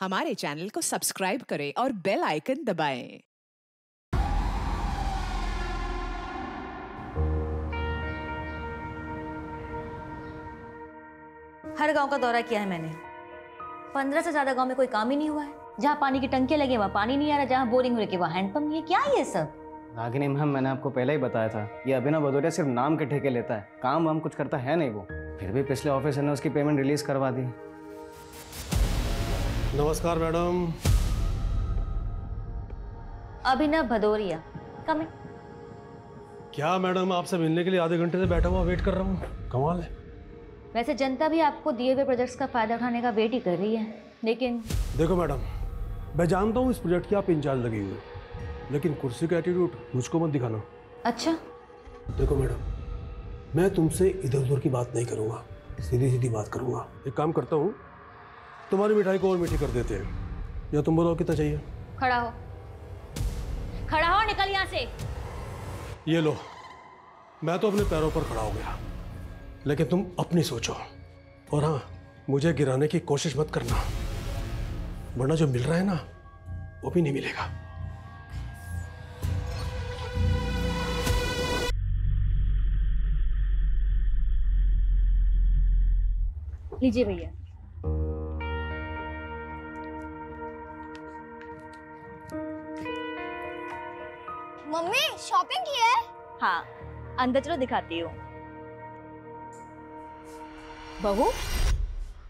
हमारे चैनल को सब्सक्राइब करें और बेल आइकन दबाएँ। हर गाँव का दौरा किया है मैंने। पंद्रह से ज़्यादा गाँव में कोई काम ही नहीं हुआ है। जहाँ पानी की टंकियाँ लगी वहाँ पानी नहीं आ रहा। जहाँ बोरिंग हो रही वहाँ हैंडपम्प नहीं है। क्या ये सब? रागिनी मैम मैंने आपको पहले ही बताया था। ये अभिनव भदौरिया सिर्फ़ नाम के ठेके लेता है। काम वाम कुछ करता है नहीं वो। फिर भी पिछले ऑफिसर ने उसकी पेमेंट रिलीज़ करवा दी। नमस्कार मैडम। अभिनव भदौरिया कम क्या मैडम आपसे मिलने के लिए आधे घंटे से बैठा हुआ वेट कर रहा हूँ? कमाल है। वैसे जनता भी आपको दिए हुए प्रोजेक्ट्स का फ़ायदा उठाने का वेट ही कर रही है लेकिन देखो मैडम मैं जानता हूँ इस प्रोजेक्ट की आप इंचार्ज लगी हुई लेकिन कुर्सी का एटीट्यूड मुझको मत दिखाना। अच्छा। देखो मैडम मैं तुमसे इधर उधर की बात नहीं करूँगा सीधी सीधी बात करूँगा। एक काम करता हूँ तुम्हारी मिठाई को और मीठी कर देते हैं। या तुम बोलो कितना चाहिए? खड़ा हो। खड़ा हो निकल यहाँ से। ये लो। मैं तो अपने पैरों पर खड़ा हो गया। लेकिन तुम अपनी सोचो। और हाँ मुझे गिराने की कोशिश मत करना। वरना जो मिल रहा है ना वो भी नहीं मिलेगा। लीजिए भैया। शॉपिंग की है? हाँ अंदर चलो दिखाती हूँ। बहू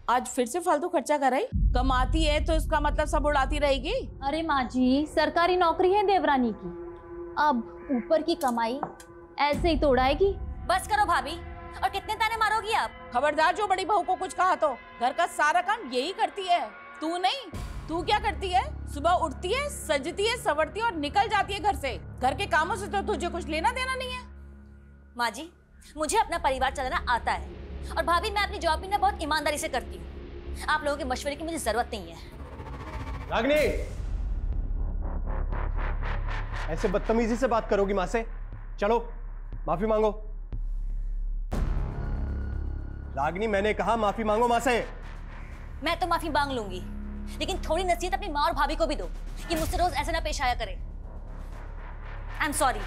आज फिर से फालतू खर्चा कराई कमाती है तो इसका मतलब सब उड़ाती रहेगी? अरे माँ जी सरकारी नौकरी है देवरानी की। अब ऊपर की कमाई ऐसे ही तो उड़ाएगी। बस करो भाभी और कितने ताने मारोगी आप? खबरदार जो बड़ी बहू को कुछ कहा तो घर का सारा काम यही करती है। तू नहीं? तू क्या करती है? सुबह उठती है सजती है सवरती है और निकल जाती है घर से। घर के कामों से तो तुझे कुछ लेना देना नहीं है। माँ जी मुझे अपना परिवार चलाना आता है और भाभी मैं अपनी जॉब भी ना बहुत ईमानदारी से करती हूँ। आप लोगों के मशवरे की मुझे ज़रूरत नहीं है। रागनी! ऐसे बदतमीजी से बात करोगी माँ से? चलो माफ़ी मांगो। रागनी मैंने कहा माफ़ी मांगो माँ से। मैं तो माफ़ी मांग लूँगी। लेकिन थोड़ी नसीहत अपनी माँ और भाभी को भी दो कि मुझसे रोज ऐसे ना पेश आया करे। आई एम सॉरी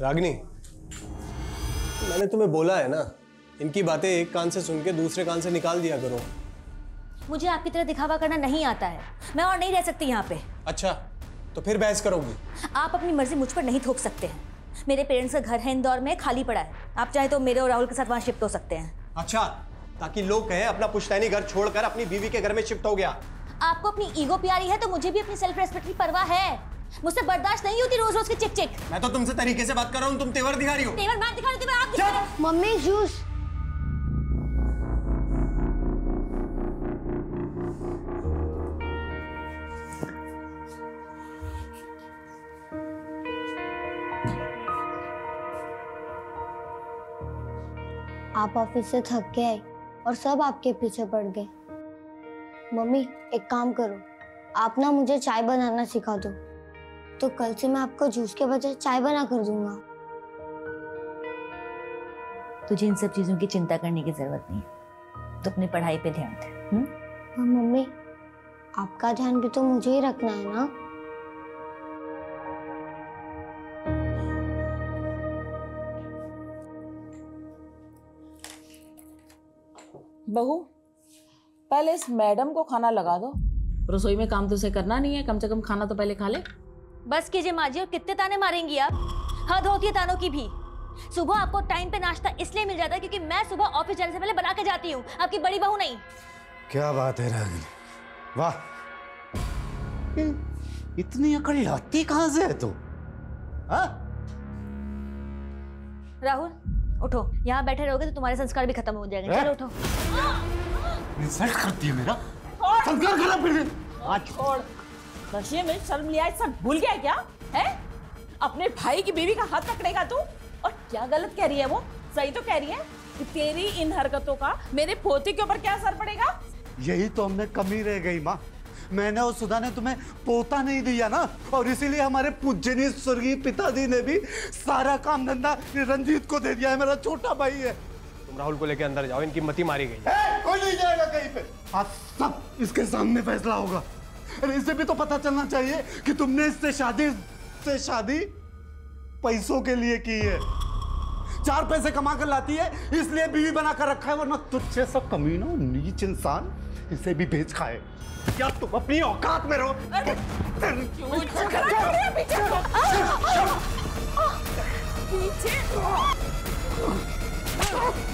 रागनी मैंने तुम्हें बोला है ना इनकी बातें एक कान से सुन के दूसरे कान से निकाल दिया करो। मुझे आपकी तरह दिखावा करना नहीं आता है। मैं और नहीं रह सकती यहाँ पे। अच्छा तो फिर बहस करोगी। आप अपनी मर्ज़ी मुझ पर नहीं थोप सकते हैं। मेरे पेरेंट्स का घर है इंदौर में खाली पड़ा है। आप चाहे तो मेरे और राहुल के साथ वहाँ शिफ्ट हो सकते हैं। अच्छा ताकि लोग कहें अपना पुश्तैनी घर छोड़कर अपनी बीवी के घर में शिफ्ट हो गया। आपको अपनी ईगो प्यारी है तो मुझे भी अपनी सेल्फ रेस्पेक्ट की परवाह है। मुझसे बर्दाश्त नहीं होती रोज रोज की चिक चिक मैं तो तुमसे तरीके से बात कर रहा हूँ तुम तेवर दिखा रही हो। तेवर मैं दिखा रही हूँ आप दिखा रहे हो। Mummy juice. आप ऑफ़िस से थक के आई और सब आपके पीछे पड़ गए। मम्मी एक काम करो आप ना मुझे चाय बनाना सिखा दो। तो कल से मैं आपको जूस के बजाय चाय बना कर दूँगा। तुझे इन सब चीज़ों की चिंता करने की ज़रूरत नहीं। है तो अपनी पढ़ाई पे ध्यान दे हम्म? हाँ, मम्मी आपका ध्यान भी तो मुझे ही रखना है ना? बहू पहले इस मैडम को खाना लगा दो। रसोई में काम तो उसे करना नहीं है कम से कम खाना तो पहले खा ले। बस कीजिए माँ जी और कितने ताने मारेंगी आप? हद होती है तानों की भी। सुबह आपको टाइम पे नाश्ता इसलिए मिल जाता है क्योंकि मैं सुबह ऑफ़िस जाने से पहले बना के जाती हूँ। आपकी बड़ी बहू नहीं। क्या बात है रागिनी? वाह। इतनी अकड़ लाती कहाँ से है तू? हाँ? राहुल उठो यहाँ बैठे रहोगे तो तुम्हारे संस्कार भी खत्म हो जाएँगे। चलो उठो। इंसल्ट करती है मेरा। संस्कार खराब कर दे आज छोड़। नशे में शर्म लिया सब भूल गया क्या? है? अपने भाई की बीवी का हाथ पकड़ेगा तू? और क्या गलत कह रही है वो? सही तो कह रही है कि तेरी इन हरकतों का मेरे पोते के ऊपर क्या असर पड़ेगा? यही तो हमने कमी रह गई माँ। मैंने और सुधा ने तुम्हें पोता नहीं दिया ना? और इसीलिए हमारे पूजनीय स्वर्गीय पिताजी ने भी सारा काम धंधा रंजीत को दे दिया है। मेरा छोटा भाई है। तुम राहुल को लेके अंदर जाओ इनकी मती मारी गई कोई नहीं जाएगा कहीं पे। आज सब इसके सामने फैसला होगा। अरे इसे भी तो पता चलना चाहिए कि तुमने इससे शादी से शादी पैसों के लिए की है। चार पैसे कमा कर लाती है इसलिए बीवी बना कर रखा है वरना तुझसे सब कमीनों नीच इंसान इसे भी भेज खाए। क्या तुम अपनी औकात में रहो? Happy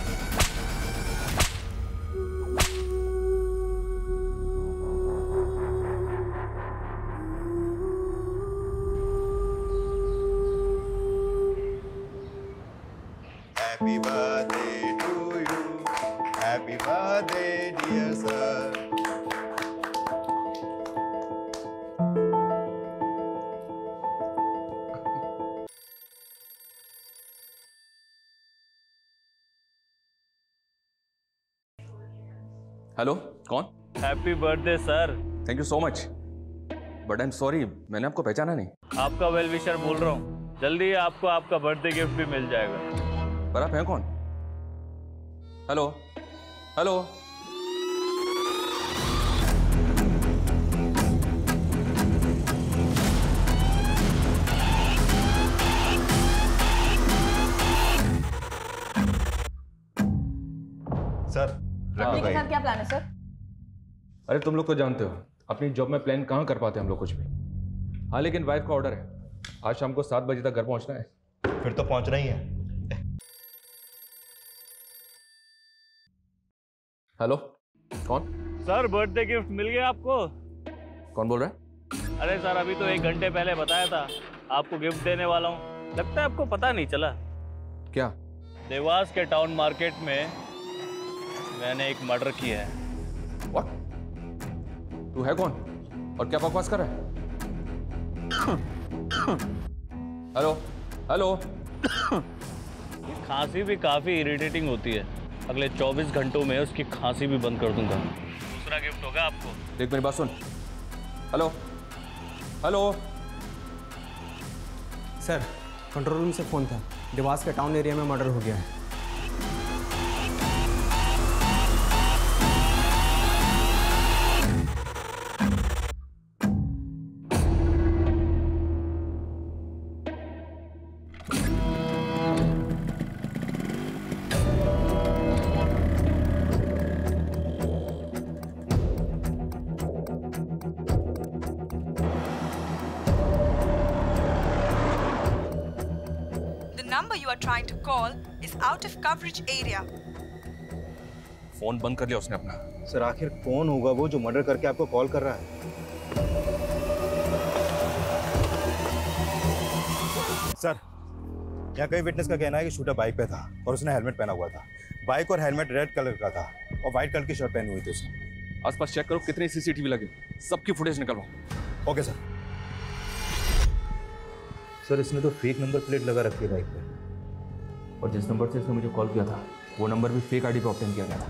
हेलो कौन? Happy birthday sir thank you so much but I am sorry मैंने आपको पहचाना नहीं। आपका वेल विशर बोल रहा हूँ। जल्दी आपको आपका बर्थडे गिफ्ट भी मिल जाएगा। पर आप हैं कौन? हेलो हेलो हाँ भाई। क्या प्लान है सर अरे तुम लोग तो जानते हो अपनी जॉब में प्लान कहाँ कर पाते हम लोग कुछ भी। हाँ लेकिन वाइफ का ऑर्डर है। आज शाम को सात बजे तक घर पहुँचना है। फिर तो पहुँचना ही है। हेलो कौन? सर बर्थडे गिफ्ट मिल गया आपको? कौन बोल रहा है? अरे सर अभी तो एक घंटे पहले बताया था। आपको गिफ्ट देने वाला हूँ। लगता है आपको पता नहीं चला। क्या? देवास के टाउन मार्केट में मैंने एक मर्डर किया है। व्हाट तू है कौन? और क्या बकवास कर रहा है? हेलो? हेलो? खांसी भी काफ़ी इरिटेटिंग होती है। अगले 24 घंटों में उसकी खांसी भी बंद कर दूँगा। दूसरा गिफ्ट होगा आपको। देख मेरी बात सुन। Hello? Hello? Sir control room से फ़ोन था। देवास के टाउन एरिया में मर्डर हो गया है। Coverage area. फ़ोन बंद कर लिया उसने अपना। सर आखिर कौन होगा वो जो मर्डर करके आपको कॉल कर रहा है? सर यहाँ कई विटनेस का कहना है कि शूटर बाइक पे था और उसने हेलमेट पहना हुआ था। बाइक और हेलमेट रेड कलर का था और व्हाइट कलर की शर्ट पहनी हुई थी उसने। आसपास चेक करो कितने सीसीटीवी लगे। सबकी फुटेज निकलवाओ। ओके सर सर इसने तो फेक नंबर प्लेट लगा रखी है बाइक पे। और जिस नंबर से इसने मुझे कॉल किया था वो नंबर भी फेक आईडी पे ऑप्टेन किया गया था।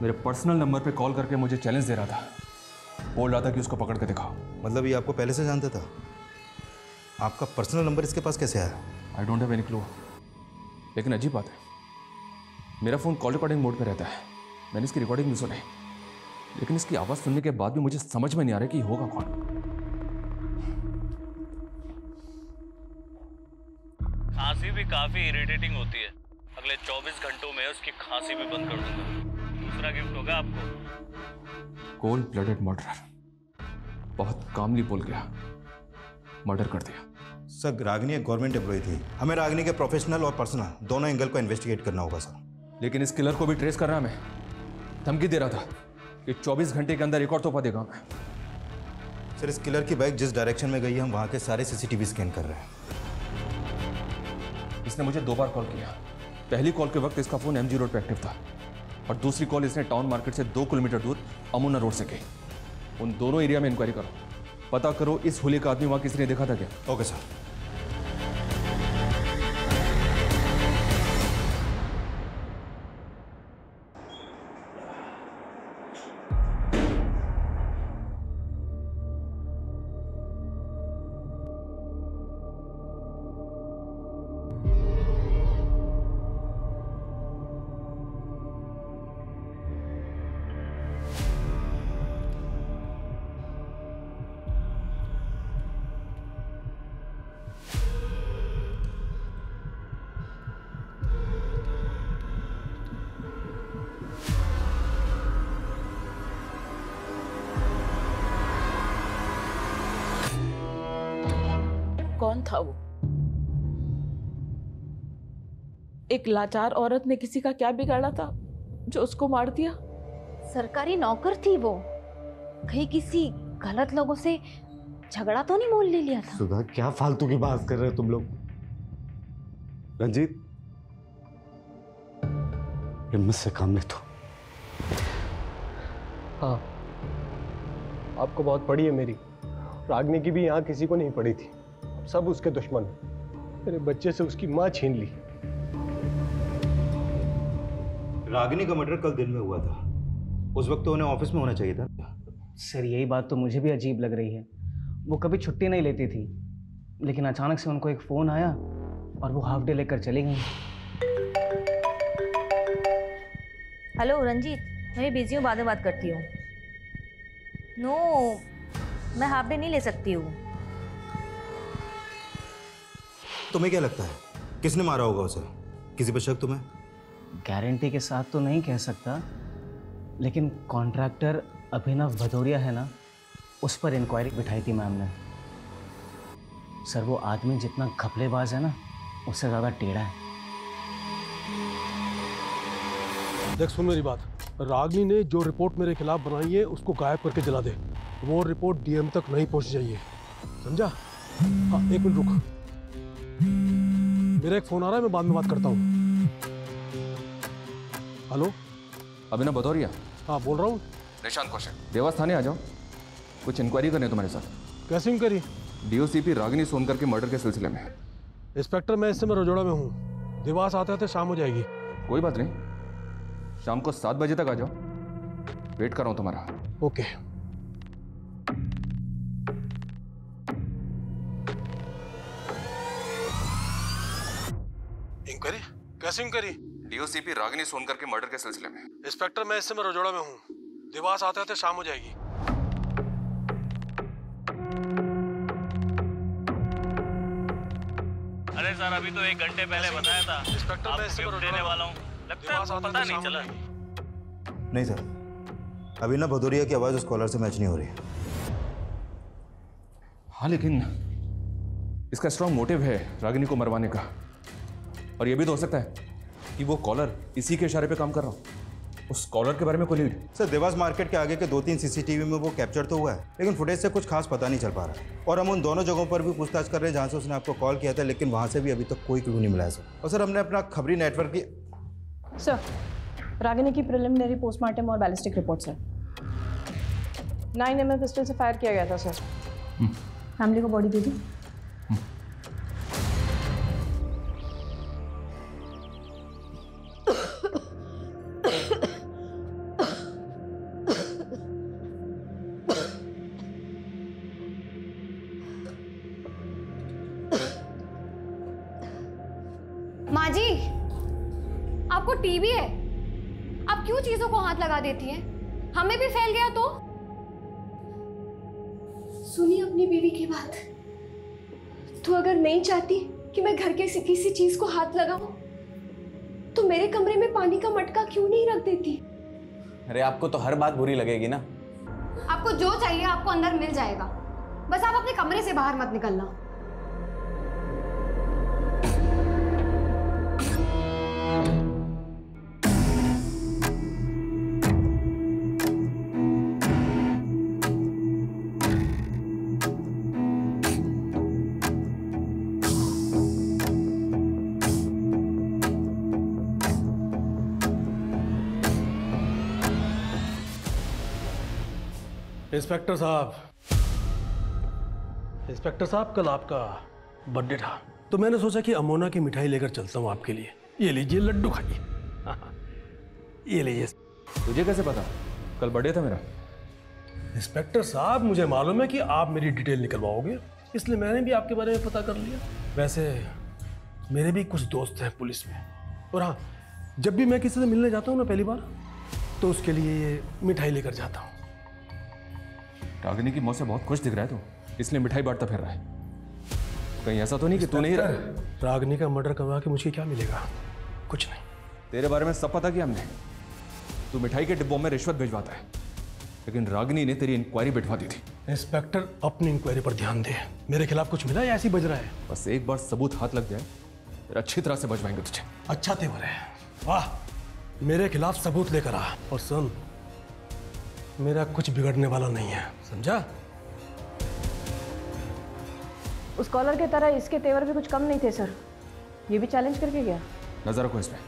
मेरे पर्सनल नंबर पे कॉल करके मुझे चैलेंज दे रहा था। बोल रहा था कि उसको पकड़ के दिखाओ। मतलब ये आपको पहले से जानता था? आपका पर्सनल नंबर इसके पास कैसे आया? I don't have any clue लेकिन अजीब बात है। मेरा फ़ोन कॉल रिकॉर्डिंग मोड पे रहता है। मैंने इसकी रिकॉर्डिंग नहीं सुनी। लेकिन इसकी आवाज़ सुनने के बाद भी मुझे समझ में नहीं आ रहा कि होगा कौन। काफ़ी इरिटेटिंग होती है। अगले 24 घंटों में उसकी खांसी भी बंद कर दूँगा। दूसरा गिफ्ट होगा आपको। कोल्ड ब्लडेड मर्डर बहुत कामली बोल गया। मर्डर कर दिया। सर रागनी एक गवर्नमेंट एम्प्लॉय थी। हमें रागनी के प्रोफेशनल और पर्सनल दोनों एंगल को इन्वेस्टिगेट करना होगा सर। लेकिन इस किलर को भी ट्रेस कर रहा मैं धमकी दे रहा था कि 24 घंटे के अंदर एक और तोहफा देगा मैं सर इस किलर की बाइक जिस डायरेक्शन में गई है हम वहाँ के सारे सीसीटीवी स्कैन कर रहे हैं। इसने मुझे दो बार कॉल किया। पहली कॉल के वक्त इसका फ़ोन एमजी रोड पर एक्टिव था और दूसरी कॉल इसने टाउन मार्केट से दो किलोमीटर दूर अमुना रोड से की। उन दोनों एरिया में इंक्वायरी करो। पता करो इस होली का आदमी वहाँ किसी ने देखा था क्या? Okay sir. था वो। एक लाचार औरत ने किसी का क्या बिगाड़ा था जो उसको मार दिया? सरकारी नौकर थी वो। कहीं किसी गलत लोगों से झगड़ा तो नहीं मोल ले लिया था? सुधा क्या फालतू की बात कर रहे हो तुम लोग? रंजीत हिम्मत से काम ले तो हाँ आपको बहुत पड़ी है मेरी। रागनी की भी यहाँ किसी को नहीं पड़ी थी। सब उसके दुश्मन। मेरे बच्चे से उसकी माँ छीन ली। रागिनी का मर्डर कल दिन में हुआ था। उस वक्त तो उन्हें ऑफ़िस में होना चाहिए था। सर यही बात तो मुझे भी अजीब लग रही है। वो कभी छुट्टी नहीं लेती थी लेकिन अचानक से उनको एक फ़ोन आया और वो हाफ़ डे लेकर चली गई। हेलो रंजीत मैं बिज़ी हूँ बाद में बात करती हूँ। नो मैं हाफ़ डे नहीं ले सकती हूँ। तुम्हें क्या लगता है? किसने मारा होगा उसे? किसी पर शक तुम्हें? गारंटी के साथ तो नहीं कह सकता लेकिन कॉन्ट्रैक्टर अभिनव भदौरिया है ना उस पर इंक्वायरी बिठाई थी मैम ने। सर वो आदमी जितना घपलेबाज है ना उससे ज़्यादा टेढ़ा है। देख सुन मेरी बात। रागनी ने जो रिपोर्ट मेरे खिलाफ बनाई है उसको गायब करके जला दे। वो रिपोर्ट डीएम तक नहीं पहुँच जाइए समझा? हाँ एक मिनट रुक। मेरा एक फ़ोन आ रहा है मैं बाद में बात करता हूँ। हेलो? अभिनव भदौरिया हाँ? बोल रहा हूँ। निशांत कौशिक। देवास थाने आ जाओ। कुछ इंक्वायरी करनी है तुम्हारे साथ। कैसे इंक्वायरी डीओसीपी रागिनी सोनकर के मर्डर के सिलसिले में इंस्पेक्टर मैं इस समय रजोड़ा में हूँ। देवास आते आते शाम हो जाएगी। कोई बात नहीं। शाम को सात बजे तक आ जाओ। वेट कर रहा हूँ तुम्हारा। ओके कैसे इंक्वायरी डीओसीपी रागिनी सोनकर के मर्डर के सिलसिले में। इंस्पेक्टर मैं इस समय रजोड़ा में हूँ। दिवास आते आते शाम हो जाएगी। अरे सर अभी तो एक घंटे पहले बताया था। इंस्पेक्टर मैं इस समय देने वाला हूँ। लगता है पता नहीं चला। नहीं सर अभी ना भदौरिया की आवाज़ उस कॉलर से मैच नहीं हो रही हाँ। लेकिन इसका स्ट्रांग मोटिव है रागिनी को मरवाने का। और ये भी तो हो सकता है। कि वो कॉलर इसी के इशारे पे काम कर रहा हूँ। उस कॉलर के बारे में कोई लीड सर देवास मार्केट के आगे के दो तीन सीसीटीवी में वो कैप्चर तो हुआ है लेकिन फुटेज से कुछ खास पता नहीं चल पा रहा है। और हम उन दोनों जगहों पर भी पूछताछ कर रहे हैं जहाँ से उसने आपको कॉल किया था लेकिन वहाँ से भी अभी तक तो कोई क्लू नहीं मिला है सर। और सर हमने अपना खबरी नेटवर्क की सर रागिनी की प्रिलिमिनरी पोस्टमार्टम और ballistic report sir. Nine M pistol से फायर किया गया था सर। फैमिली को बॉडी दे दी। टीबी है। आप क्यों चीज़ों को हाथ लगा देती हैं? हमें भी फैल गया तो? सुनिए अपनी बीवी की बात। तू अगर नहीं चाहती कि मैं घर के किसी चीज़ को हाथ लगाऊँ तो मेरे कमरे में पानी का मटका क्यों नहीं रख देती? अरे आपको तो हर बात बुरी लगेगी ना। आपको जो चाहिए आपको अंदर मिल जाएगा। बस आप अपने कमरे से बाहर मत निकलना। इंस्पेक्टर साहब। इंस्पेक्टर साहब कल आपका बर्थडे था। तो मैंने सोचा कि अमोना की मिठाई लेकर चलता हूँ आपके लिए। ये लीजिए लड्डू खाइए। ये लीजिए। तुझे कैसे पता? कल बर्थडे था मेरा। इंस्पेक्टर साहब मुझे मालूम है कि आप मेरी डिटेल निकलवाओगे। इसलिए मैंने भी आपके बारे में पता कर लिया। वैसे मेरे भी कुछ दोस्त हैं पुलिस में। और हाँ जब भी मैं किसी से मिलने जाता हूँ ना पहली बार तो उसके लिए ये मिठाई लेकर जाता हूँ। रागिनी की मौत से बहुत खुश दिख रहा है तू। इसलिए मिठाई बांटता फिर रहा है। कहीं ऐसा तो नहीं कि तू नहीं इंस्पेक्टर, रागनी का मर्डर करवा के मुझे क्या मिलेगा? कुछ नहीं। तेरे बारे में सब पता किया हमने। तू मिठाई के डिब्बों में रिश्वत भिजवाता है। लेकिन रागिनी ने तेरी इंक्वायरी बिठवा दी थी। इंस्पेक्टर अपनी इंक्वायरी पर ध्यान दे। मेरे खिलाफ कुछ मिला या ऐसी बज रहा है? बस एक बार सबूत हाथ लग जाए फिर अच्छी तरह से बजवाएँगे तुझे। अच्छा तेवर है। वाह मेरे खिलाफ सबूत लेकर आ। और सुन मेरा कुछ बिगड़ने वाला नहीं है समझा? उस कॉलर के तरह इसके तेवर भी कुछ कम नहीं थे सर। ये भी चैलेंज करके गया। नज़र रखो इसमें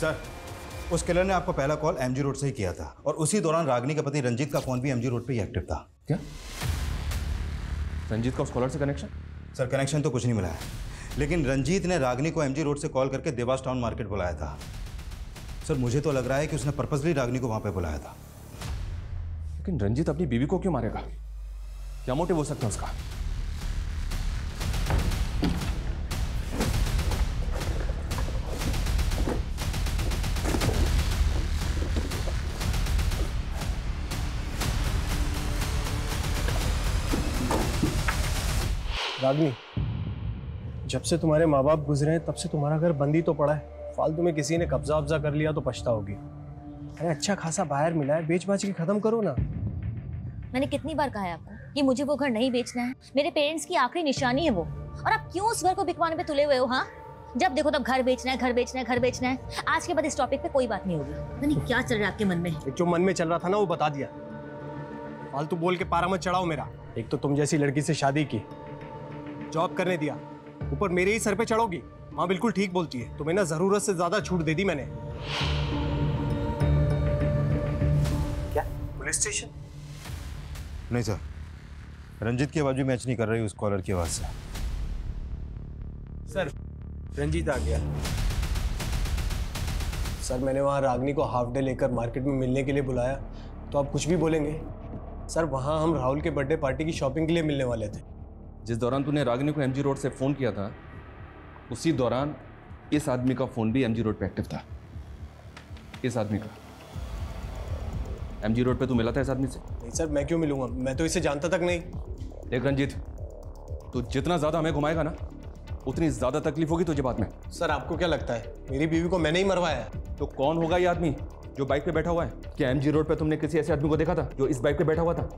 सर उस किलर ने आपको पहला कॉल एमजी रोड से ही किया था और उसी दौरान रागनी के पति रंजीत का फ़ोन भी एमजी रोड पे ही एक्टिव था। क्या? रंजीत का उस कॉलर से कनेक्शन सर कनेक्शन तो कुछ नहीं मिला है। लेकिन रंजीत ने रागनी को एमजी रोड से कॉल करके देवास टाउन मार्केट बुलाया था। सर मुझे तो लग रहा है कि उसने पर्पजली रागनी को वहाँ पर बुलाया था। लेकिन रंजीत अपनी बीवी को क्यों मारेगा? क्या मोटिव हो सकता है उसका? रागनी, जब से तुम्हारे माँ बाप गुजरे हैं, तब से तुम्हारा घर बंदी तो पड़ा है। फालतू में किसी ने कब्जा वब्जा कर लिया तो पछताओगी। अरे अच्छा खासा बाहर मिला है बेच बाच के खत्म करो ना। मैंने कितनी बार कहा है आपको कि मुझे वो घर नहीं बेचना है? मेरे पेरेंट्स की आखिरी निशानी है वो। और आप क्यों उस घर को बिकवाने पे तुले हुए हो हाँ? जब देखो तब घर बेचना है घर बेचना है घर बेचना है। आज के बाद इस टॉपिक पे कोई बात नहीं होगी। पता नहीं क्या चल रहा है आपके मन में। जो मन में चल रहा था ना वो बता दिया। फालतू बोल के पारा मत चढ़ाओ मेरा। एक तो तुम जैसी लड़की से शादी की जॉब करने दिया। ऊपर मेरे ही सर पे चढ़ोगी। माँ बिल्कुल ठीक बोलती है। तुम्हें ना ज़रूरत से ज़्यादा छूट दे दी मैंने। पुलिस स्टेशन नहीं सर। रंजीत की आवाज़ भी मैच नहीं कर रही उस कॉलर की आवाज़ से। सर रंजीत आ गया। सर मैंने वहाँ रागनी को हाफ़ डे लेकर मार्केट में मिलने के लिए बुलाया। तो आप कुछ भी बोलेंगे। सर वहाँ हम राहुल के बर्थडे पार्टी की शॉपिंग के लिए मिलने वाले थे। जिस दौरान तूने रागिनी को एमजी रोड से फ़ोन किया था उसी दौरान इस आदमी का फ़ोन भी एमजी रोड पे एक्टिव था। इस आदमी का। एमजी रोड पे तू मिला था इस आदमी से? नहीं सर मैं क्यों मिलूँगा? मैं तो इसे जानता तक नहीं। देख रंजीत तू जितना ज़्यादा हमें घुमाएगा ना उतनी ज़्यादा तकलीफ़ होगी तुझे बाद में। सर आपको क्या लगता है? मेरी बीवी को मैंने ही मरवाया है। तो कौन होगा ये आदमी जो बाइक पे बैठा हुआ है? क्या एमजी रोड पे तुमने किसी ऐसे आदमी को देखा था जो इस बाइक पे बैठा हुआ था?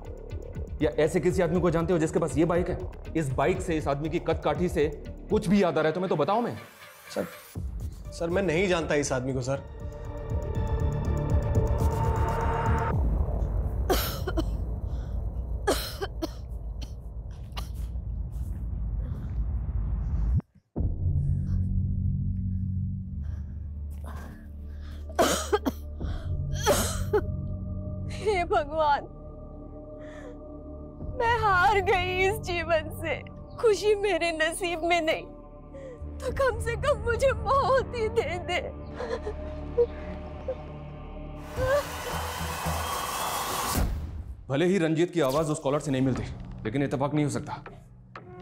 या ऐसे किसी आदमी को जानते हो जिसके पास ये बाइक है? इस बाइक से इस आदमी की कद काठी से कुछ भी याद आ रहा है तुम्हें तो बताओ मैं। सर सर मैं नहीं जानता इस आदमी को सर। इस जीवन से खुशी मेरे नसीब में नहीं तो कम से कम मुझे मौत ही दे दे। भले ही रंजीत की आवाज़ उस कॉलर से नहीं मिलती लेकिन इतफाक नहीं हो सकता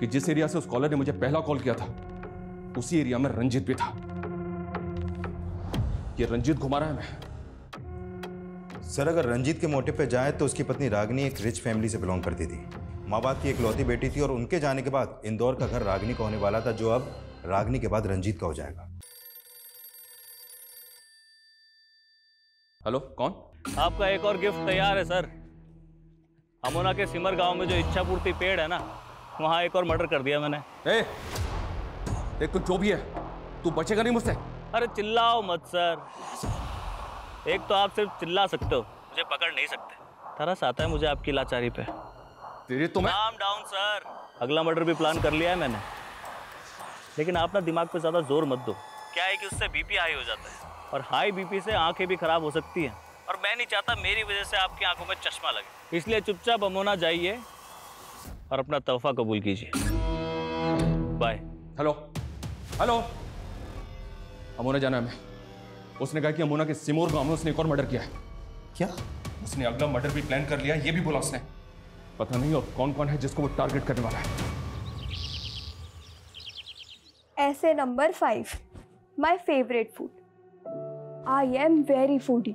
कि जिस एरिया से उस कॉलर ने मुझे पहला कॉल किया था उसी एरिया में रंजीत भी था। ये रंजीत घुमा रहा है मैं सर अगर रंजीत के मोटिव पे जाए तो उसकी पत्नी रागनी एक रिच फैमिली से बिलोंग करती थी। माँ बाप की इकलौती बेटी थी और उनके जाने के बाद इंदौर का घर रागनी का होने वाला था जो अब रागनी के बाद रंजीत का हो जाएगा। हेलो कौन? आपका एक और गिफ्ट तैयार है सर। अमोना के सिमर गाँव में जो इच्छा पूर्ति पेड़ है ना वहाँ एक और मर्डर कर दिया मैंने। ए, देख तू जो भी है तू बचेगा नहीं मुझसे? अरे चिल्लाओ मत सर। एक तो आप सिर्फ़ चिल्ला सकते हो। मुझे पकड़ नहीं सकते। तरस आता है मुझे आपकी लाचारी पे। तेरी तो मैं काम डाउन सर अगला मर्डर भी प्लान कर लिया है मैंने। लेकिन आप ना दिमाग पे ज़्यादा ज़ोर मत दो। क्या है कि उससे बीपी हाई हो जाता है? और हाई बीपी से आँखें भी खराब हो सकती हैं। और मैं नहीं चाहता मेरी वजह से आपकी आँखों में चश्मा लगे। इसलिए चुपचाप अमोना जाइए और अपना तोहफा कबूल कीजिए। Bye hello. हेलो। अमोना जाना है मैं उसने कहा कि अमोना के सिमोर गाँव में उसने एक और मर्डर किया है। क्या? उसने अगला मर्डर भी प्लान कर लिया ये भी बोला उसने। पता नहीं और कौन कौन है जिसको वो टारगेट करने वाला है। ऐसे number five my favourite food I am very foodie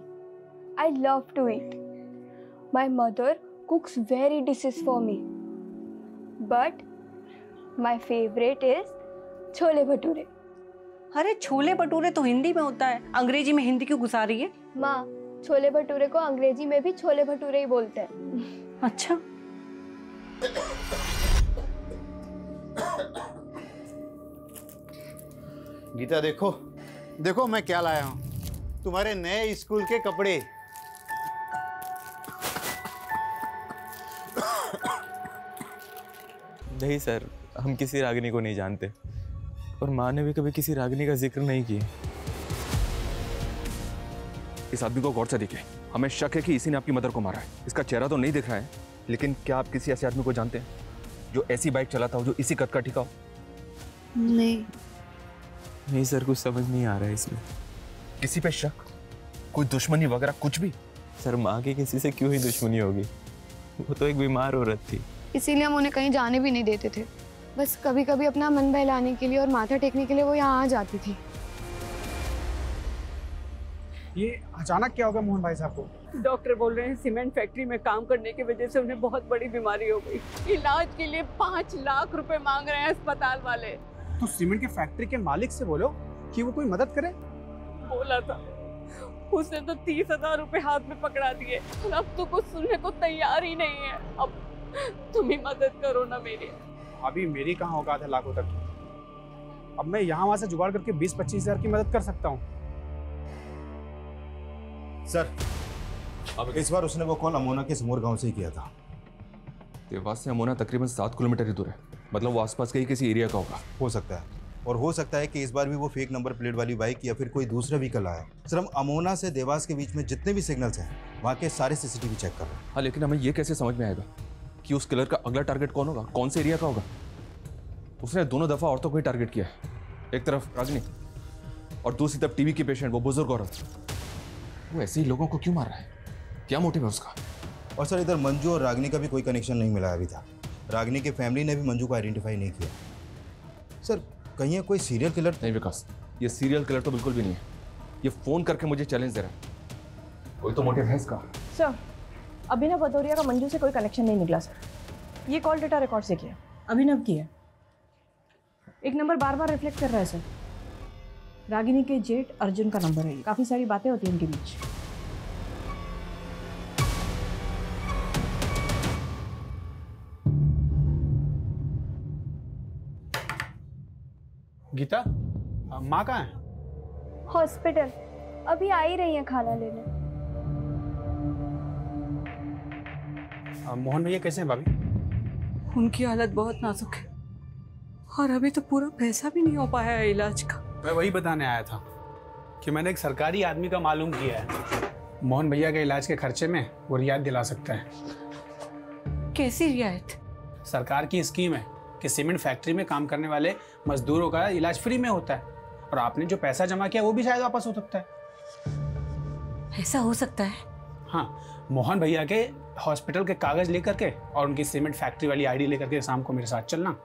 I love to eat my mother cooks very dishes for me but my favourite is chole bhature. अरे छोले भटूरे तो हिंदी में होता है। अंग्रेज़ी में हिंदी क्यों घुसा रही है? माँ छोले भटूरे को अंग्रेज़ी में भी छोले भटूरे ही बोलते हैं। अच्छा। गीता, देखो। देखो मैं क्या लाया हूँ। तुम्हारे नए स्कूल के कपड़े। नहीं सर, हम किसी रागिनी को नहीं जानते। और माँ ने भी कभी किसी रागिनी का ज़िक्र नहीं किया। इस आदमी को गौर से देखे। हमें शक है कि इसी ने आपकी मदर को मारा है। इसका चेहरा तो नहीं दिख रहा है। लेकिन क्या आप किसी ऐसे आदमी को जानते हैं जो ऐसी बाइक चलाता हो जो इसी कद का ठिका हो नहीं। नहीं सर कुछ समझ नहीं आ रहा है इसमें। किसी पे शक? कोई दुश्मनी वगैरह कुछ भी? सर माँ की किसी से क्यों ही दुश्मनी होगी? वो तो एक बीमार औरत थी। इसीलिए हम उन्हें कहीं जाने भी नहीं देते थे। बस कभी कभी अपना मन बहलाने के लिए और माथा टेकने के लिए वो यहाँ आ जाती थी। ये अचानक क्या होगा मोहन भाई साहब को? डॉक्टर बोल रहे हैं सीमेंट फैक्ट्री में काम करने की वजह से उन्हें बहुत बड़ी बीमारी हो गई। इलाज के लिए पाँच लाख रुपए मांग रहे हैं अस्पताल वाले। तो सीमेंट के फैक्ट्री के मालिक से बोलो कि वो कोई मदद करे? बोला था। उसने तो तीस हज़ार रूपए हाथ में पकड़ा दिए। अब तो कुछ सुनने को तैयार ही नहीं है। अब तुम ही मदद करो ना मेरी। अभी मेरी कहाँ औकात है लाखों तक? अब मैं यहाँ वहाँ से जुगाड़ करके बीस पच्चीस हज़ार की मदद कर सकता हूँ। सर अब इस बार उसने वो कॉल अमोना के समूर गाँव से ही किया था। देवास से अमोना तकरीबन सात किलोमीटर ही दूर है। मतलब वो आसपास के ही किसी एरिया का होगा। हो सकता है। और हो सकता है कि इस बार भी वो फेक नंबर प्लेट वाली बाइक या फिर कोई दूसरा व्हीकल आया सर हम अमोना से देवास के बीच में जितने भी सिग्नल्स हैं वहाँ के सारे सीसीटीवी चेक कर रहे हैं। हाँ लेकिन हमें ये कैसे समझ में आएगा कि उस किलर का अगला टारगेट कौन होगा? कौन से एरिया का होगा? उसने दोनों दफ़ा औरतों को ही टारगेट किया है। एक तरफ़ रागनी और दूसरी तरफ़ टीवी की पेशेंट वो बुज़ुर्ग औरत। वो ऐसे ही लोगों को क्यों मार रहा है? क्या मोटिव है उसका? और सर इधर मंजू और रागनी का भी कोई कनेक्शन नहीं मिला अभी तक। रागनी की फैमिली ने भी मंजू को आइडेंटिफाई नहीं किया। सर कहीं कोई सीरियल किलर नहीं विकास ये सीरियल किलर तो बिल्कुल भी नहीं है। ये फ़ोन करके मुझे चैलेंज दे रहा है। कोई तो मोटिव है इसका? सर अभिनव भदौरिया का मंजू से कोई कनेक्शन नहीं निकला सर। ये कॉल डेटा रिकॉर्ड से किया। अभिनव की है? एक नंबर बार बार रिफ्लेक्ट कर रहा है सर। रागिनी के जेठ अर्जुन का नंबर है काफ़ी सारी बातें होती हैं इनके बीच। गीता माँ कहाँ है? हॉस्पिटल। अभी आ ही रही है खाना लेने। मोहन भैया कैसे हैं भाभी? उनकी हालत बहुत नाजुक है। और अभी तो पूरा पैसा भी नहीं हो पाया है इलाज का। मैं वही बताने आया था कि मैंने एक सरकारी आदमी का मालूम किया है। मोहन भैया के इलाज के खर्चे में वो रियायत दिला सकता है। कैसी रियायत? सरकार की स्कीम है कि सीमेंट फैक्ट्री में काम करने वाले मजदूरों का इलाज फ्री में होता है और आपने जो पैसा जमा किया वो भी शायद वापस हो सकता है। ऐसा हो सकता है? हाँ मोहन भैया के हॉस्पिटल के कागज़ लेकर के और उनकी सीमेंट फैक्ट्री वाली आईडी लेकर के शाम को मेरे साथ चलना।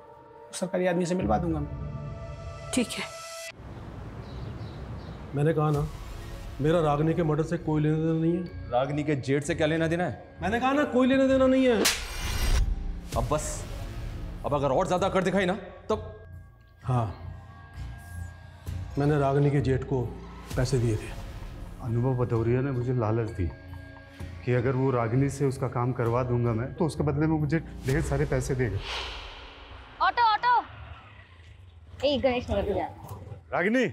सरकारी आदमी से मिलवा दूँगा मैं। ठीक है। मैंने कहा ना मेरा रागनी के मर्डर से कोई लेना देना नहीं है। रागनी के जेठ से क्या लेना देना है? मैंने कहा ना कोई लेना देना नहीं है। अब बस अब अगर और ज़्यादा कर दिखाई ना तब हाँ मैंने रागनी के जेठ को पैसे दिए थे। अनुभव भदौरिया ने मुझे लालच दी कि अगर वो रागिनी से उसका काम करवा दूँगा मैं तो उसके बदले में मुझे ढेर सारे पैसे देगा ऑटो ऑटो। ए गणेश नगर रागिनी!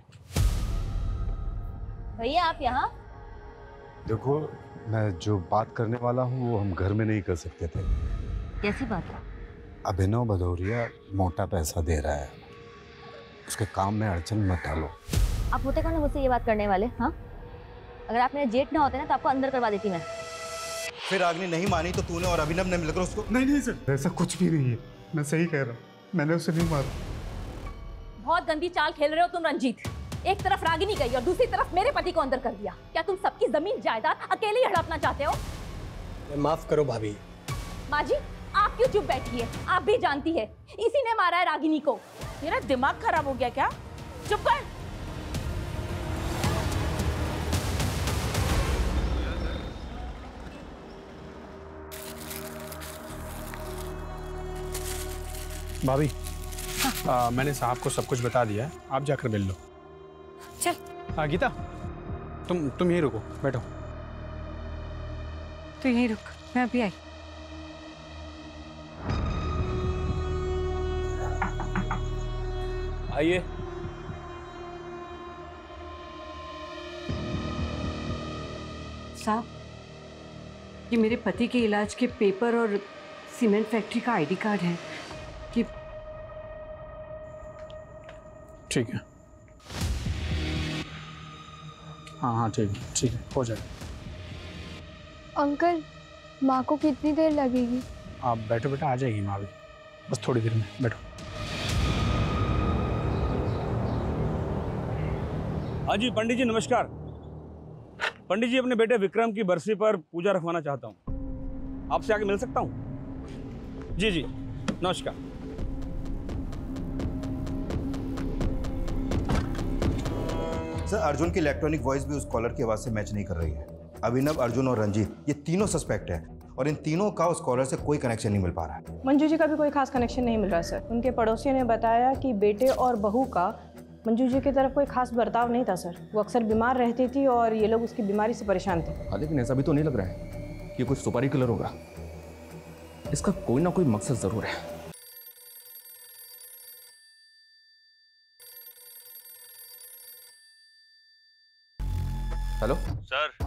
भैया आप यहाँ? देखो मैं जो बात करने वाला हूँ वो हम घर में नहीं कर सकते थे। कैसी बात है? अभिनव भदौरिया मोटा पैसा दे रहा है। उसके काम में अड़चन मत डालो। आप होते कौन मुझसे ये बात करने वाले हाँ? अगर आप मेरे जेठ ना होते ना तो आपको अंदर करवा देती मैं। फिर रागनी नहीं मानी तो तूने और अभिनव ने मिलकर उसको नहीं नहीं सर ऐसा कुछ भी नहीं है। मैं सही कह रहा हूँ। मैंने उसे नहीं मारा। बहुत गंदी चाल खेल रहे हो तुम रंजीत। एक तरफ़ रागिनी गई और दूसरी तरफ़ मेरे पति को अंदर कर दिया। क्या तुम सबकी ज़मीन जायदाद अकेले ही हड़पना चाहते हो? माफ़ करो भाभी। माँ जी आप क्यों चुप बैठी है? आप भी जानती है। इसी ने मारा है रागिनी को। मेरा दिमाग खराब हो गया क्या? चुप कर। भाभी आ, मैंने साहब को सब कुछ बता दिया है। आप जाकर मिल लो। चल। हाँ गीता तुम तुम यहीं रुको बैठो। तू यहीं रुक मैं अभी आई। आइए। साहब ये मेरे पति के इलाज के पेपर और सीमेंट फैक्ट्री का आईडी कार्ड है। ये ठीक है। हाँ हाँ ठीक है ठीक है हो जाएगा। अंकल माँ को कितनी देर लगेगी? आप बैठो बेटा आ जाएगी माँ भी। बस थोड़ी देर में बैठो। हाँ जी पंडित जी नमस्कार। पंडित जी अपने बेटे विक्रम की बरसी पर पूजा रखवाना चाहता हूँ। आपसे आके मिल सकता हूँ? जी जी नमस्कार। सर अर्जुन की इलेक्ट्रॉनिक वॉइस भी उस कॉलर की आवाज़ से मैच नहीं कर रही है। अभिनव अर्जुन और रंजीत ये तीनों सस्पेक्ट हैं और इन तीनों का उस कॉलर से कोई कनेक्शन नहीं मिल पा रहा है। मंजू जी का भी कोई खास कनेक्शन नहीं मिल रहा सर उनके पड़ोसियों ने बताया कि बेटे और बहू का मंजू जी की तरफ़ कोई खास बर्ताव नहीं था सर वो अक्सर बीमार रहती थी और ये लोग उसकी बीमारी से परेशान थे। हाँ लेकिन ऐसा भी तो नहीं लग रहा है कि कुछ सुपारी कलर होगा। इसका कोई ना कोई मकसद ज़रूर है। हेलो? सर।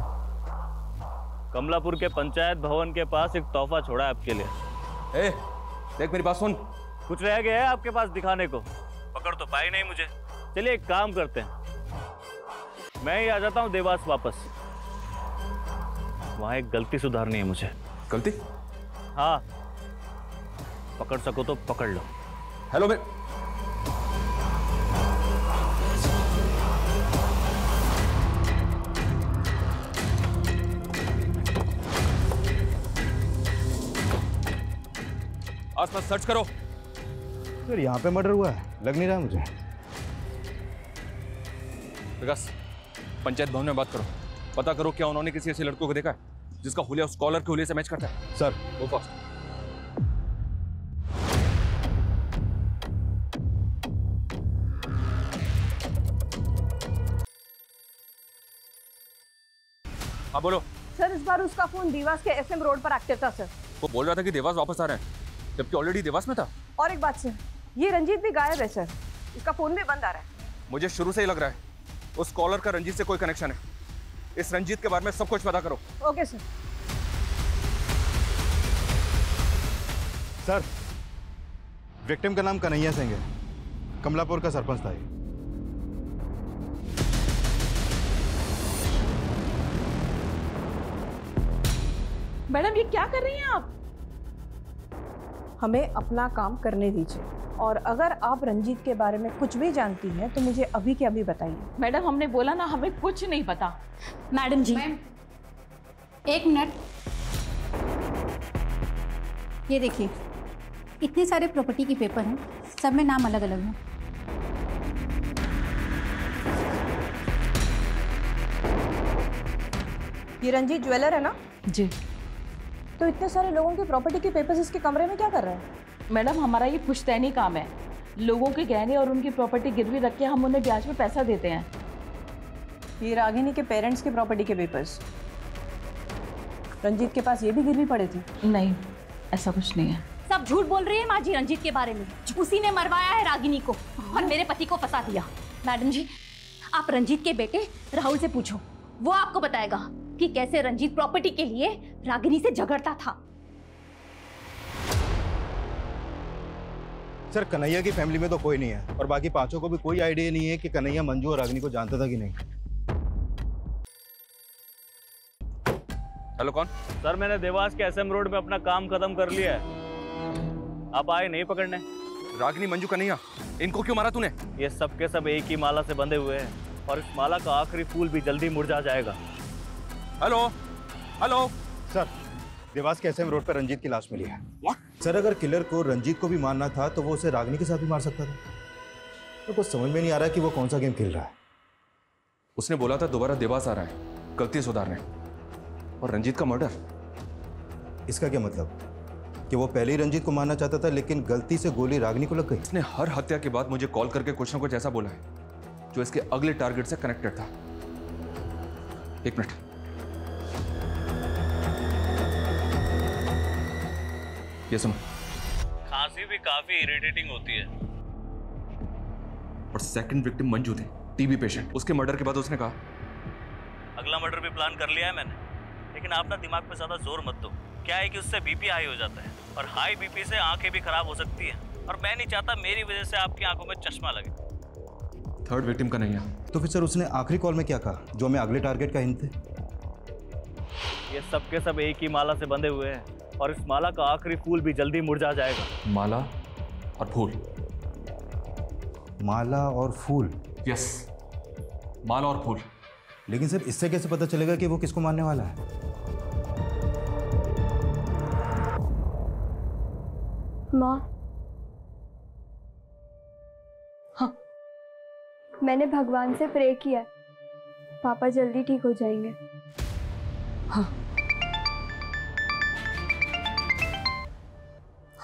कमलापुर के पंचायत भवन के पास एक तोहफा छोड़ा है आपके लिए। ए, देख मेरी बात सुन। कुछ रह गया है आपके पास दिखाने को? पकड़ तो पाई नहीं मुझे। चलिए एक काम करते हैं। मैं ही आ जाता हूँ देवास वापस। वहाँ एक गलती सुधारनी है मुझे। गलती? हाँ। पकड़ सको तो पकड़ लो। हेलो मैं आसपास सर्च करो। सर यहाँ पे मर्डर हुआ है। लग नहीं रहा मुझे। विकास पंचायत भवन में बात करो। पता करो क्या उन्होंने किसी ऐसे लड़कों को देखा है जिसका हुलिया उस कॉलर के हुलिया से मैच करता है। सर। वो फास्ट हाँ बोलो। सर इस बार उसका फ़ोन दीवास के एसएम रोड पर एक्टिव था सर। वो बोल रहा था कि देवास वापस आ रहे हैं। जबकि ऑलरेडी देवास में था। और एक बात सर ये रंजीत भी गायब है सर इसका फ़ोन भी बंद आ रहा है। मुझे शुरू से ही लग रहा है उस कॉलर का रंजीत से कोई कनेक्शन है। इस रंजीत के बारे में सब कुछ पता करो। ओके सर सर विक्टिम का नाम कन्हैया सिंह है। कमलापुर का सरपंच था ये। मैडम ये क्या कर रही हैं आप? हमें अपना काम करने दीजिए। और अगर आप रंजीत के बारे में कुछ भी जानती हैं तो मुझे अभी के अभी बताइए। मैडम हमने बोला ना हमें कुछ नहीं पता। मैडम जी। एक मिनट। ये देखिए इतने सारे प्रॉपर्टी के पेपर हैं सब में नाम अलग अलग हैं। ये रंजीत ज्वेलर है ना? जी। तो इतने सारे लोगों के प्रॉपर्टी के पेपर्स इसके कमरे में क्या कर रहे हैं? मैडम हमारा ये पुश्तैनी काम है। लोगों के गहने और उनकी प्रॉपर्टी गिरवी रख के हम उन्हें ब्याज में पैसा देते हैं। ये रागिनी के पेरेंट्स के प्रॉपर्टी के पेपर्स रंजीत के पास ये भी गिरवी पड़े थे? नहीं ऐसा कुछ नहीं है। सब झूठ बोल रही है माँ जी रंजीत के बारे में। उसी ने मरवाया है रागिनी को और मेरे पति को फंसा दिया। मैडम जी आप रंजीत के बेटे राहुल से पूछो। वो आपको बताएगा। कि कैसे रंजीत प्रॉपर्टी के लिए रागिनी से झगड़ता था। सर कन्हैया की फैमिली में तो कोई नहीं है और बाकी पाँचों को भी कोई आइडिया नहीं है कि कन्हैया मंजू और रागिनी को जानता था कि नहीं। हेलो कौन? सर मैंने देवास के एसएम रोड में अपना काम खत्म कर लिया है। आप आए नहीं पकड़ने। रागिनी मंजू कन्हैया इनको क्यों मारा तूने? ये सब के सब एक ही माला से बंधे हुए हैं और इस माला का आखिरी फूल भी जल्दी मुरझा जाएगा। हेलो। हेलो। सर देवास के एसएम रोड पर रंजीत की लाश मिली है। सर अगर किलर को रंजीत को भी मारना था तो वो उसे रागनी के साथ भी मार सकता था। तो कुछ समझ में नहीं आ रहा कि वो कौन सा गेम खेल रहा है। उसने बोला था दोबारा देवास आ रहा है। गलती सुधारने और रंजीत का मर्डर? इसका क्या मतलब? कि वो पहले ही रंजीत को मारना चाहता था लेकिन गलती से गोली रागनी को लग गई? इसने हर हत्या के बाद मुझे कॉल करके कुछ ना कुछ ऐसा बोला है जो इसके अगले टारगेट से कनेक्टेड था। एक मिनट। ये सुनो। खांसी भी काफ़ी इरिटेटिंग होती है। और सेकंड विक्टिम मंजू थी टीबी पेशेंट उसके मर्डर के बाद उसने कहा अगला मर्डर भी प्लान कर लिया है मैंने। लेकिन आप ना दिमाग पे ज़्यादा ज़ोर मत दो। क्या है कि उससे बीपी हाई हो जाता है और हाई बीपी से आँखें भी खराब हो सकती हैं। और मैं नहीं चाहता मेरी वजह से आपकी आँखों में चश्मा लगे। थर्ड विक्टिम का नहीं है। तो फिर सर उसने आखिरी कॉल में क्या कहा? जो हमें अगले टारगेट का हिंट थे ये सब के सब एक ही माला से बंधे हुए हैं। और इस माला का आखिरी फूल भी जल्दी मुरझा जाएगा। माला और फूल। माला और फूल? यस माला और फूल। लेकिन सर इससे कैसे पता चलेगा कि वो किसको मारने वाला है? माँ। हाँ। मैंने भगवान से प्रे किया। पापा जल्दी ठीक हो जाएँगे। हाँ।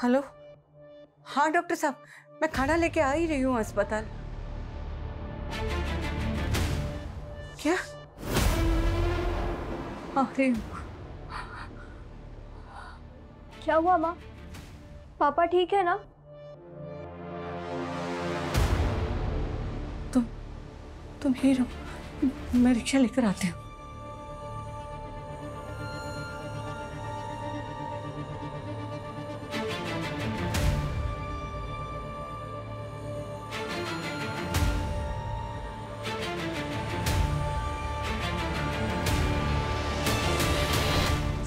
हेलो? हाँ डॉक्टर साहब मैं खाना लेके आ ही रही हूँ अस्पताल। क्या? अरे क्या हुआ माँ? पापा ठीक है ना? तुम तुम ही रहो। मैं रिक्शा लेकर आती हूँ।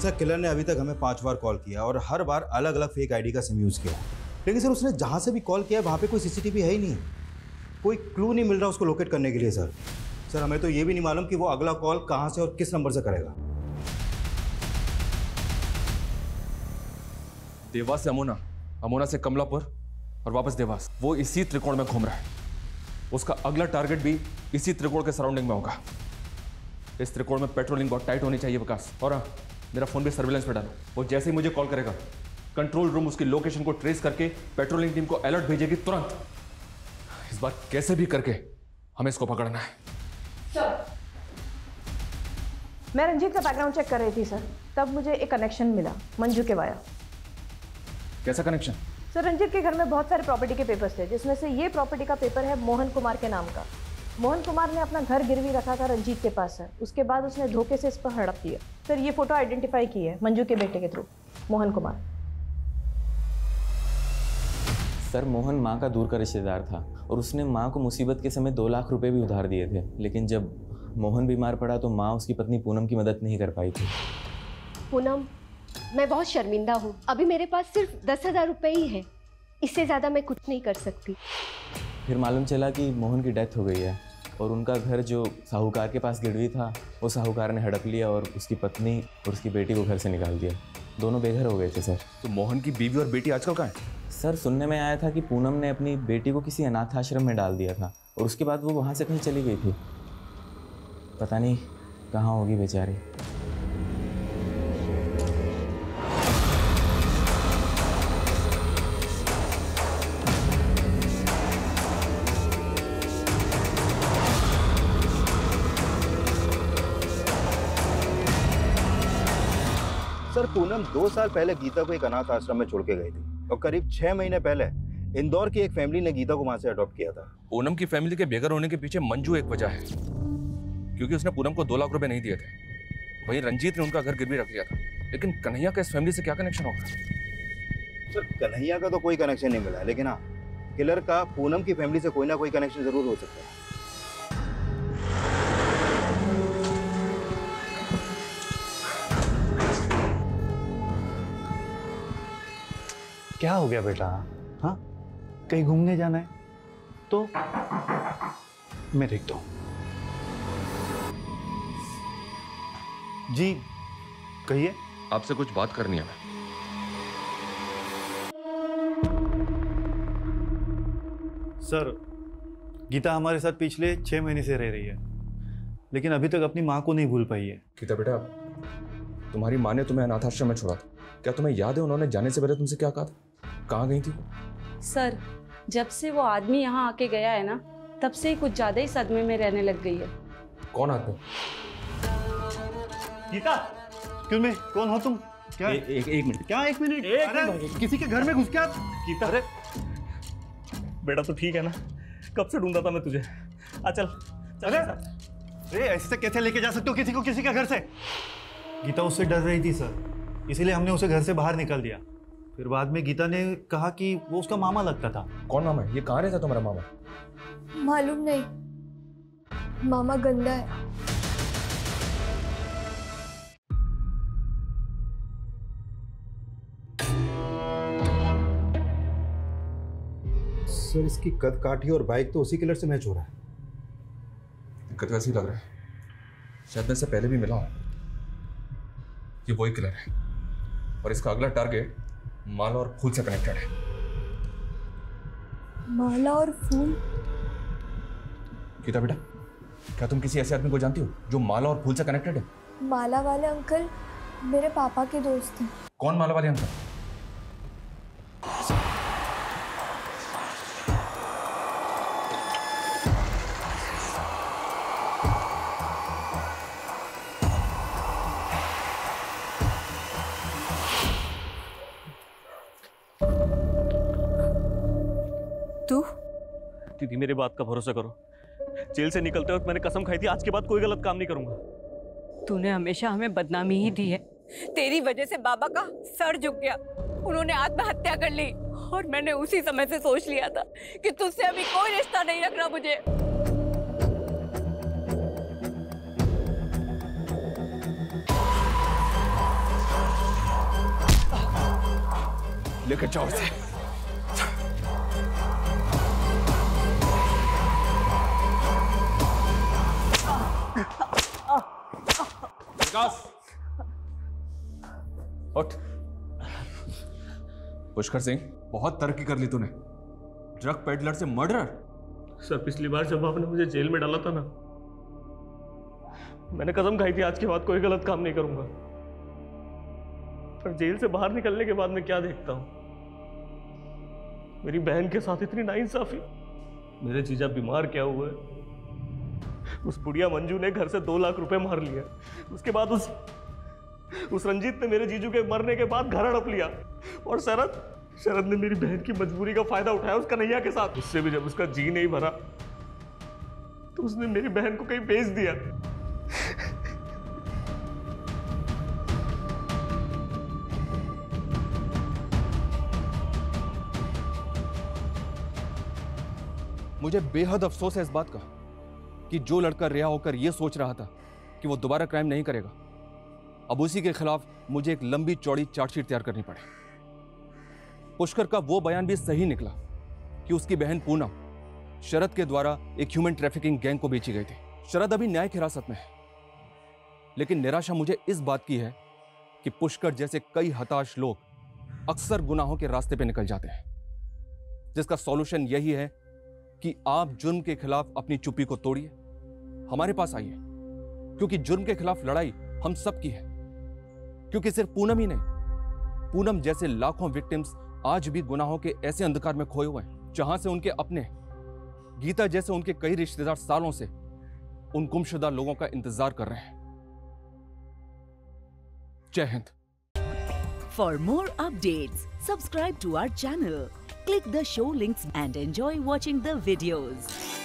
सर किलर ने अभी तक हमें पाँच बार कॉल किया और हर बार अलग अलग फेक आईडी का सिम यूज़ किया। लेकिन सर, उसने जहाँ से भी कॉल किया है वहाँ पे कोई सीसीटीवी है ही नहीं। कोई क्लू नहीं मिल रहा उसको लोकेट करने के लिए, सर। सर, हमें तो ये भी नहीं मालूम कि वो अगला कॉल कहाँ से और किस नंबर से करेगा। देवास से अमोना। अमोना से कमलापुर और वापस देवास। वो इसी त्रिकोण में घूम रहा है। उसका अगला टारगेट भी इसी त्रिकोण के सराउंडिंग में होगा। इस त्रिकोण में पेट्रोलिंग बहुत टाइट होनी चाहिए विकास। और हाँ मेरा फ़ोन भी सर्विलेंस पे डालो। वो जैसे ही मुझे कॉल करेगा कंट्रोल रूम उसकी लोकेशन को ट्रेस करके पेट्रोलिंग टीम को अलर्ट भेजेगी तुरंत। इस बार कैसे भी करके हमें इसको पकड़ना है। सर मैं रंजीत का बैकग्राउंड चेक कर रही थी सर तब मुझे एक कनेक्शन मिला मंजू के वाया। कैसा कनेक्शन सर रंजीत के घर में बहुत सारे प्रॉपर्टी के पेपर्स थे जिसमें से ये प्रॉपर्टी का पेपर है मोहन कुमार के नाम का। मोहन कुमार ने अपना घर गिरवी रखा था रंजीत के पास। है उसके बाद उसने धोखे से इस पर हड़प दिया। सर ये फ़ोटो आइडेंटिफाई की है मंजू के बेटे के थ्रू मोहन कुमार सर मोहन माँ का दूर का रिश्तेदार था और उसने माँ को मुसीबत के समय दो लाख रुपए भी उधार दिए थे। लेकिन जब मोहन बीमार पड़ा तो माँ उसकी पत्नी पूनम की मदद नहीं कर पाई थी। पूनम मैं बहुत शर्मिंदा हूँ। अभी मेरे पास सिर्फ़ दस हज़ार रुपये ही है। इससे ज़्यादा मैं कुछ नहीं कर सकती। फिर मालूम चला कि मोहन की डेथ हो गई है और उनका घर जो साहूकार के पास गिरवी था वो साहूकार ने हड़प लिया और उसकी पत्नी और उसकी बेटी को घर से निकाल दिया। दोनों बेघर हो गए थे सर। तो मोहन की बीवी और बेटी आजकल कहाँ है? सर सुनने में आया था कि पूनम ने अपनी बेटी को किसी अनाथ आश्रम में डाल दिया था और उसके बाद वो वहाँ से कहीं चली गई थी। पता नहीं कहाँ होगी बेचारी। दो साल पहले गीता को एक अनाथ आश्रम में छोड़ के गई थी और करीब छह महीने पहले इंदौर की एक फैमिली ने गीता को वहाँ से अडॉप्ट किया था। पूनम की फैमिली के बेघर होने के पीछे मंजू एक वजह है क्योंकि उसने पूनम को दो लाख रुपए नहीं दिए थे। वहीं रंजीत ने उनका घर गिरवी रख लिया था। लेकिन कन्हैया का इस फैमिली से क्या कनेक्शन होगा? सर कन्हैया का तो कोई कनेक्शन नहीं मिला लेकिन हाँ किलर का पूनम की फैमिली से कोई ना कोई कनेक्शन ज़रूर हो सकता है। क्या हो गया बेटा? हाँ? कहीं घूमने जाना है? तो? मैं देखता हूँ। जी कहिए। आपसे कुछ बात करनी है। मैं सर गीता हमारे साथ पिछले छह महीने से रह रही है। लेकिन अभी तक अपनी माँ को नहीं भूल पाई है। गीता बेटा तुम्हारी माँ ने तुम्हें अनाथ आश्रम में छोड़ा था। क्या तुम्हें याद है उन्होंने जाने से पहले तुमसे क्या कहा था? कहाँ गई थी? सर जब से वो आदमी यहाँ आके गया है ना तब से ही कुछ ज़्यादा ही सदमे में रहने लग गई है। कौन आदमी? गीता क्यों मैं कौन हो तुम? क्या? ए, एक एक मिनट। क्या एक मिनट? एक अरे। किसी के घर में घुस क्या? गीता। अरे। बेटा तो ठीक है ना? कब से ढूंढा था मैं तुझे? आ चल। चल। अरे ऐसे कैसे लेके जा सकते हो किसी को किसी के घर से? गीता उससे डर रही थी सर। इसीलिए हमने उसे घर से बाहर निकाल दिया। फिर बाद में गीता ने कहा कि वो उसका मामा लगता था। कौन मामा है? ये कहाँ रहता तुम्हारा मामा? मालूम नहीं। मामा गंदा है। सर इसकी कद काठी और बाइक तो उसी कलर से मैच हो रहा है। दिक्कत वैसे ही लग रहा है। शायद मैं इससे पहले भी मिला हूँ। ये वही कलर है। और इसका अगला टारगेट माला और फूल से कनेक्टेड है। माला और फूल? गीता बेटा क्या तुम किसी ऐसे आदमी को जानती हो जो माला और फूल से कनेक्टेड है? माला वाले अंकल मेरे पापा के दोस्त हैं। कौन माला वाले अंकल? मेरी बात का भरोसा करो। जेल से निकलते वक्त मैंने कसम खाई थी आज के बाद कोई गलत काम नहीं करूँगा। तूने हमेशा हमें बदनामी ही दी है। तेरी वजह से बाबा का सर झुक गया। उन्होंने आत्महत्या कर ली और मैंने उसी समय से सोच लिया था कि तुझसे अभी कोई रिश्ता नहीं रखना मुझे। लेकर जाओ इसे। उठ। पुष्कर सिंह, बहुत तरक्की कर ली तूने। ड्रग पेडलर से मर्डरर। सर, पिछली बार जब आपने मुझे जेल में डाला था ना, मैंने कसम खाई थी, आज के बाद कोई गलत काम नहीं करूँगा। पर जेल से बाहर निकलने के बाद मैं क्या देखता हूँ? मेरी बहन के साथ इतनी नाइंसाफी। मेरे जीजा बीमार क्या हुए? उस बुढ़िया मंजू ने घर से दो लाख रुपए मार लिया उसके बाद उस उस रंजीत ने मेरे जीजू के मरने के बाद घर हड़प लिया। और शरद शरद ने मेरी बहन की मजबूरी का फ़ायदा उठाया उस कन्हैया के साथ। उससे भी जब उसका जी नहीं भरा तो उसने मेरी बहन को कहीं भेज दिया। मुझे बेहद अफसोस है इस बात का, कि जो लड़का रिहा होकर यह सोच रहा था कि वो दोबारा क्राइम नहीं करेगा अब उसी के खिलाफ मुझे एक लंबी चौड़ी चार्जशीट तैयार करनी पड़ी। पुष्कर का वो बयान भी सही निकला कि उसकी बहन पूनम शरद के द्वारा एक ह्यूमन ट्रैफिकिंग गैंग को बेची गई थी। शरद अभी न्यायिक हिरासत में है। लेकिन निराशा मुझे इस बात की है कि पुष्कर जैसे कई हताश लोग अक्सर गुनाहों के रास्ते पर निकल जाते हैं। जिसका सॉल्यूशन यही है कि आप जुर्म के खिलाफ अपनी चुप्पी को तोड़िए, हमारे पास आइए। क्योंकि जुर्म के खिलाफ लड़ाई हम सब की है। क्योंकि सिर्फ़ पूनम ही नहीं, पूनम जैसे लाखों विक्टिम्स आज भी गुनाहों के ऐसे अंधकार में खोए हुए हैं, जहाँ से उनके अपने, गीता जैसे उनके कई रिश्तेदार सालों से उन गुमशुदा लोगों का इंतज़ार कर रहे हैं जय Hind for more update subscribe to our channel click the show links and enjoy watching the videos.